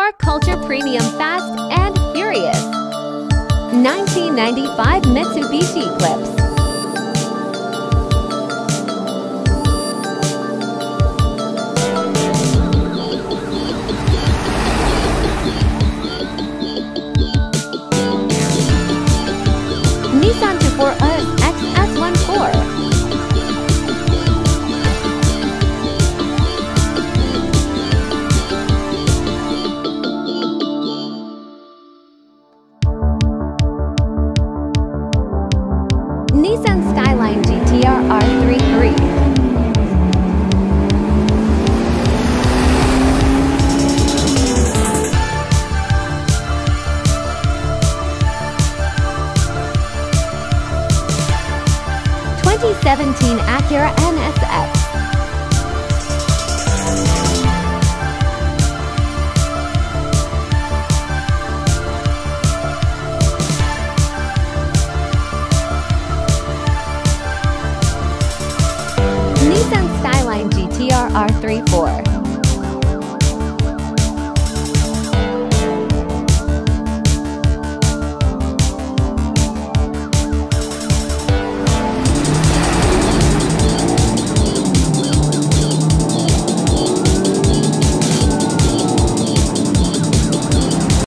Car Culture Premium Fast and Furious. 1995 Mitsubishi Eclipse. Nissan 24S XS14. Skyline GTR R33. Twenty seventeen Acura NSX. R34.